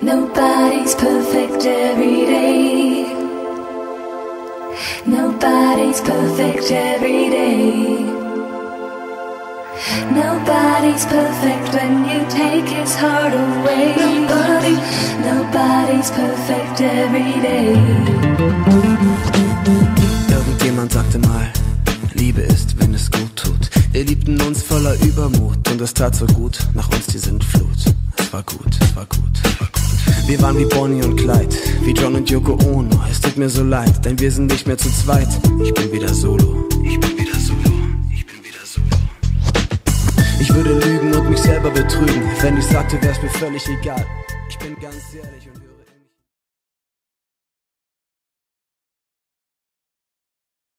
Nobody's perfect every day. Nobody's perfect every day. Nobody's perfect when you take his heart away. Nobody, nobody's perfect every day. Irgendjemand sagte mal, Liebe ist, wenn es gut tut. Wir liebten uns voller Übermut und es tat so gut, nach uns die Sintflut. War gut, war gut, war gut. Wir waren wie Bonnie und Clyde, wie John und Yoko Ono. Es tut mir so leid, denn wir sind nicht mehr zu zweit. Ich bin wieder solo, ich bin wieder solo, ich bin wieder solo. Ich würde lügen und mich selber betrügen, wenn ich sagte, wär's mir völlig egal. Ich bin ganz ehrlich und